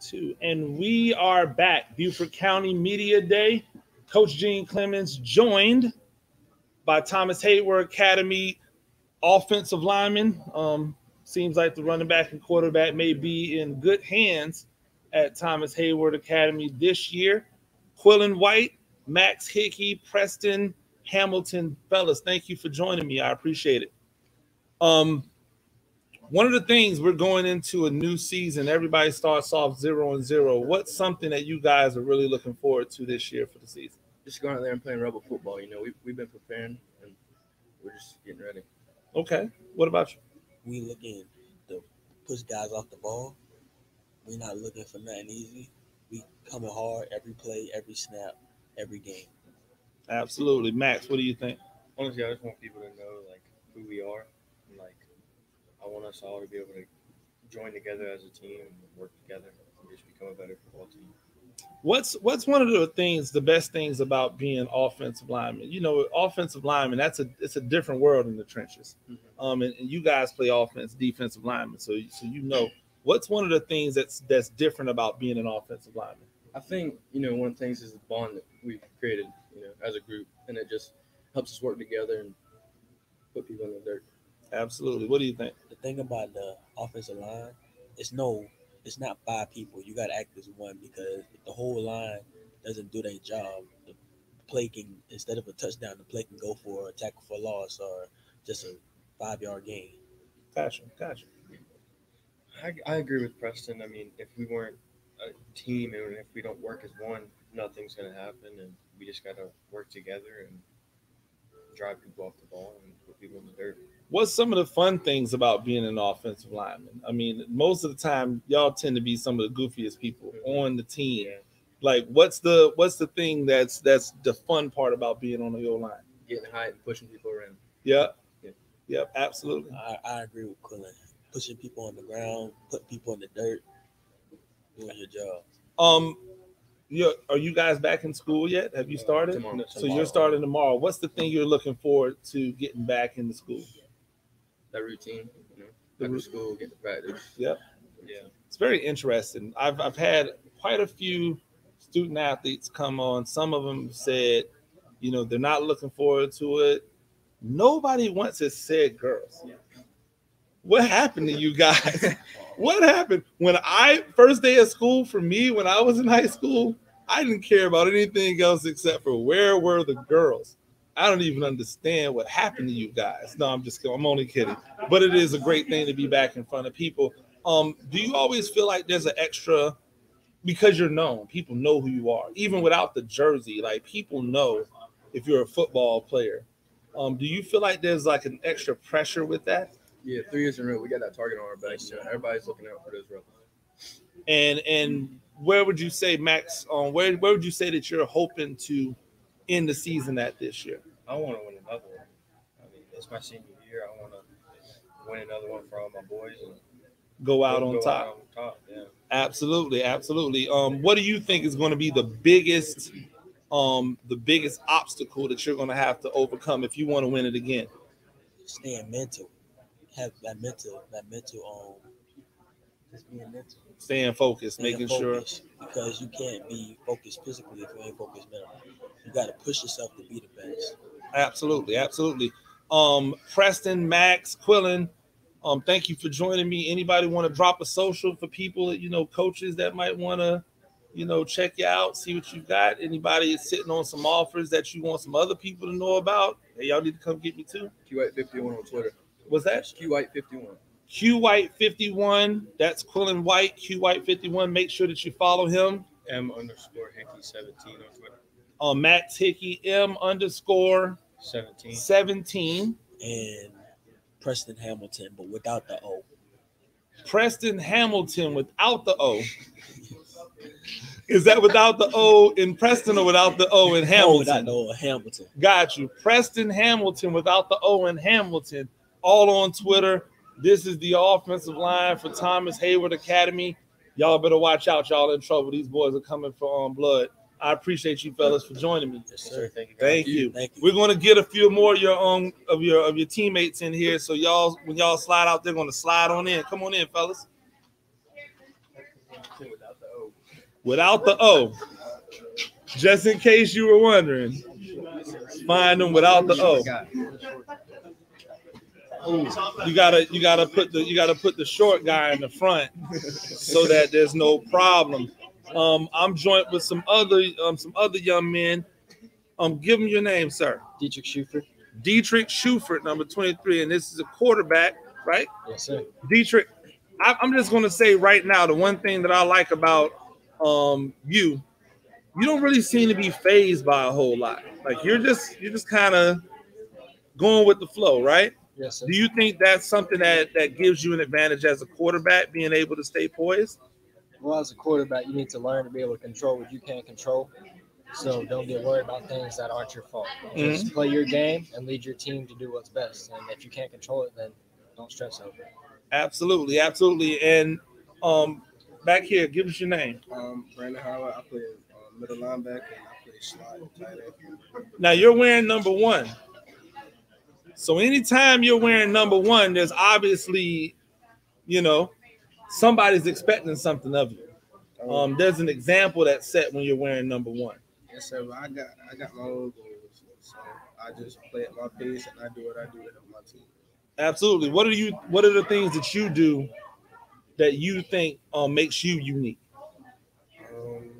two, and we are back. Beaufort County Media Day. Coach Gene Clemons joined by Thomas Heyward Academy offensive lineman. Um, seems like the running back and quarterback may be in good hands at Thomas Heyward Academy this year. Quillen White, Max Hickey, Preston Hamilton, fellas, thank you for joining me. I appreciate it. Um, one of the things we're going into a new season, everybody starts off zero and zero. What's something that you guys are really looking forward to this year for the season? Just going out there and playing rebel football. You know, we, we've been preparing and we're just getting ready. Okay. What about you? We looking to push guys off the ball. We're not looking for nothing easy. We coming hard every play, every snap, every game. Absolutely. Max, what do you think? Honestly, I just want people to know like who we are and like I want us all to be able to join together as a team and work together and just become a better football team. What's what's one of the things, the best things about being offensive lineman? You know, offensive lineman, that's a it's a different world in the trenches. Mhm. Um, and, and you guys play offense, defensive lineman, so so you know what's one of the things that's that's different about being an offensive lineman. I think you know one of the things is the bond that we've created, you know, as a group, and it just helps us work together and put people in the dirt. Absolutely. What do you think? The thing about the offensive line, it's no, it's not five people. You got to act as one because if the whole line doesn't do their job, the play can instead of a touchdown, the play can go for a tackle for loss or just a five yard gain. Gotcha. Gotcha. I, I agree with Preston. I mean, if we weren't a team and if we don't work as one, nothing's going to happen. And we just got to work together and drive people off the ball and put people in the dirt. What's some of the fun things about being an offensive lineman? I mean, most of the time, y'all tend to be some of the goofiest people on the team. Yeah. Like, what's the what's the thing that's that's the fun part about being on the O line? Getting height and pushing people around. Yep. Yeah. Yep. Absolutely. I, I agree with Quillen. Pushing people on the ground, putting people in the dirt, doing your job. Um, you are you guys back in school yet? Have you Uh, started? tomorrow. So Tomorrow. you're starting tomorrow. What's the thing you're looking forward to getting back into school? That routine, you know, The after school, get to practice. Yep. Yeah. It's very interesting. I've I've had quite a few student athletes come on. Some of them said, you know, they're not looking forward to it. Nobody once has said girls. What happened to you guys? what happened when I first day of school for me when I was in high school? I didn't care about anything else except for where were the girls. I don't even understand what happened to you guys. No, I'm just kidding. I'm only kidding. But it is a great thing to be back in front of people. Um, do you always feel like there's an extra because you're known, people know who you are, even without the jersey, like people know if you're a football player. Um, do you feel like there's like an extra pressure with that? Yeah, three years in a row, we got that target on our back. You know, everybody's looking out for those rebels. And and where would you say, Max, um, where where would you say that you're hoping to end the season at this year? I want to win another one. I mean, it's my senior year. I want to win another one for all my boys and Go out go on out top. on top. Yeah. Absolutely, absolutely. Um, what do you think is going to be the biggest, um, the biggest obstacle that you're going to have to overcome if you want to win it again? Staying mental, have that mental, that mental um, just being mental. Staying focused, Staying making sure. because you can't be focused physically if you ain't focused mentally. You got to push yourself to be the best. Absolutely, absolutely. Um, Preston, Max, Quillen, um, thank you for joining me. Anybody want to drop a social for people, that you know, coaches that might want to, you know, check you out, see what you've got? Anybody is sitting on some offers that you want some other people to know about? Hey, y'all need to come get me too. Q White 51 on Twitter. Was that Q White 51. Q White 51? That's Quillen White, Q White 51. Make sure that you follow him. M underscore Hickey 17 on Twitter. Uh, Max Hickey, M underscore 17. 17. And Preston Hamilton, but without the O. Preston Hamilton without the O. Is that without the O in Preston or without the O in Oh, without Hamilton? the O, Hamilton. Got you. Preston Hamilton without the O in Hamilton. All on Twitter. This is the offensive line for Thomas Heyward Academy. Y'all better watch out. Y'all in trouble. These boys are coming for on blood. I appreciate you fellas for joining me. Yes, sir. Thank you. Thank you. Thank you. We're going to get a few more of your own of your of your teammates in here. So y'all, when y'all slide out, they're going to slide on in. Come on in, fellas. Without the O. without the O. Just in case you were wondering, find them without the O. You gotta you gotta put the you gotta put the short guy in the front so that there's no problem. Um, I'm joined with some other um some other young men. Um, give them your name, sir. Dietrich Schufert. Dietrich Schufert, number 23, and this is a quarterback, right? Yes, sir. Dietrich, I, I'm just going to say right now the one thing that I like about um you, you don't really seem to be phased by a whole lot. Like you're just you're just kind of going with the flow, right? Yes, sir. Do you think that's something that that gives you an advantage as a quarterback, being able to stay poised? Well, as a quarterback, you need to learn to be able to control what you can't control. So don't get worried about things that aren't your fault. Just play your game and lead your team to do what's best. And if you can't control it, then don't stress over it. Absolutely, absolutely. And um, back here, give us your name. Um, Brandon Howard. I play uh, middle linebacker and I play slot tight end. Now you're wearing number one. So anytime you're wearing number one, there's obviously, you know, somebody's expecting something of you. Um, there's an example that's set when you're wearing number one. yes, sir. I got I got my own goals, so I just play at my pace and I do what I do help my team. Absolutely. What are you? What are the things that you do that you think um, makes you unique? Um,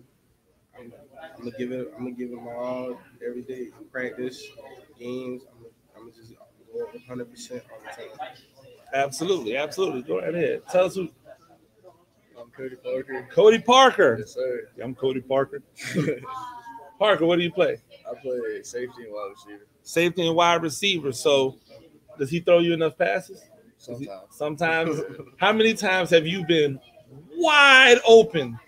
I'm, I'm gonna give it. I'm gonna give it my all every day. Practice, games. I'm, gonna- I'm gonna just go 100 percent all the time. Absolutely, absolutely. Go right ahead. Tell us who. Cody Parker. Cody Parker. Yes, sir. Yeah, I'm Cody Parker. Parker, what do you play? I play safety and wide receiver Safety and wide receiver. So, does he throw you enough passes? Does he- sometimes. Sometimes. How many times have you been wide open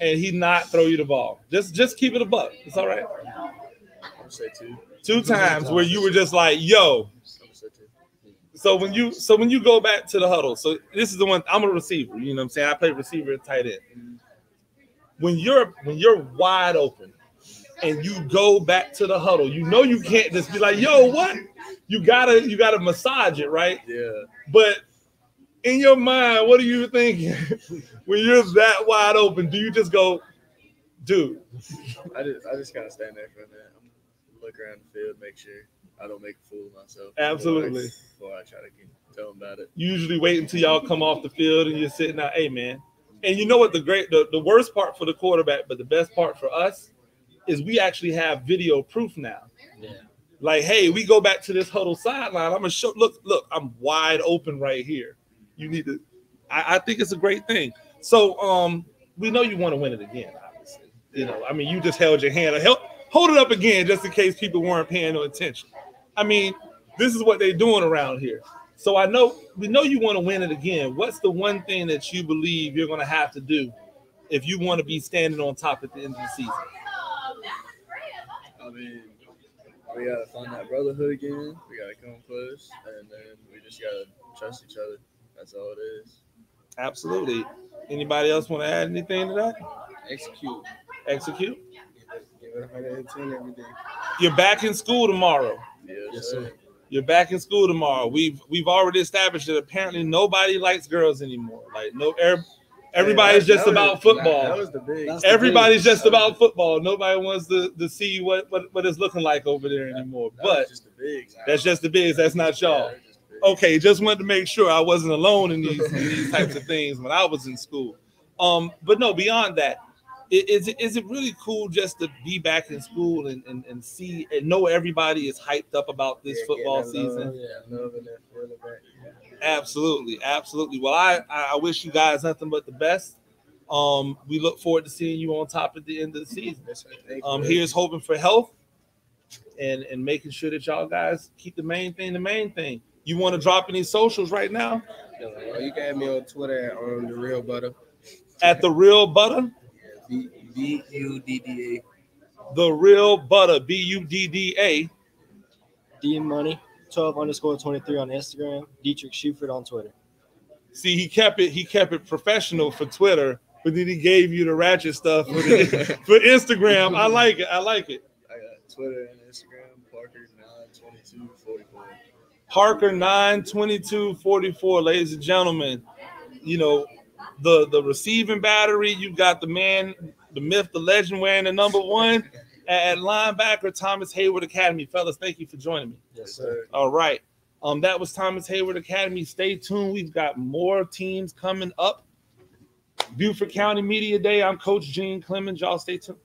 and he not throw you the ball? Just just keep it a buck. It's all right. I'm say two. Two times where you were just like, yo. I'm gonna say two. So when you so when you go back to the huddle, so this is the one I'm a receiver, you know what I'm saying? I play receiver and tight end. When you're when you're wide open and you go back to the huddle, you know you can't just be like, yo, what? You gotta you gotta massage it, right? Yeah. But in your mind, what are you thinking when you're that wide open? Do you just go, dude? I just I just of stand there for a minute. I'm look around the field, make sure I don't make a fool of myself. before I- Absolutely. Before I try to keep- tell them about it. You usually wait until y'all come off the field and you're sitting out, hey man. And you know what the great the, the worst part for the quarterback, but the best part for us is we actually have video proof now. Yeah. Like, hey, we go back to this huddle sideline. I'm gonna show look, look, I'm wide open right here. You need to I, I think it's a great thing. So um we know you want to win it again, obviously. You know, I mean, you just held your hand. Help hold it up again just in case people weren't paying no attention. I mean, this is what they're doing around here. So I know we know you want to win it again. What's the one thing that you believe you're going to have to do if you want to be standing on top at the end of the season? I mean, we gotta find that brotherhood again. We gotta come close, and then we just gotta trust each other. That's all it is. Absolutely. Anybody else want to add anything to that? Execute. Execute. You're back in school tomorrow. Yes, Yes, sir. sir. You're back in school tomorrow. We've we've already established that apparently nobody likes girls anymore. Like no, every, everybody's Yeah, that- just that about was- football. That, that was the big. That's the Everybody's big- just about football. Nobody wants to, to see what, what what it's looking like over there anymore. that was But just the bigs. that's just the bigs. That's not y'all. they're just. Okay, just wanted to make sure I wasn't alone in these, in these types of things when I was in school. Um, but no, beyond that, i- is it is it really cool just to be back in school and, and, and see and know everybody is hyped up about this Yeah, football season? love, yeah, that feeling back. Absolutely, absolutely. Well, I I wish you guys nothing but the best. Um, we look forward to seeing you on top at the end of the season. Um, here's hoping for health and and making sure that y'all guys keep the main thing the main thing. You want to drop any socials right now you can add me on Twitter at um, the real butter. at the real butter, B B U D D the real butter, B U D D A. D Money, 12 underscore 23 on Instagram. Dietrich Schufert on Twitter. See, he kept it he kept it professional for Twitter, but then he gave you the ratchet stuff for, the, for Instagram. I like it. I like it. I got Twitter and Instagram. Parker nine twenty two forty four. Parker 92244, ladies and gentlemen. You know, the the receiving battery. You got the man, the myth, the legend wearing the number one at linebacker, Thomas Heyward Academy. Fellas, thank you for joining me. Yes, sir. All right. Um, that was Thomas Heyward Academy. Stay tuned. We've got more teams coming up. Beaufort County Media Day. I'm Coach Gene Clemons. Y'all stay tuned.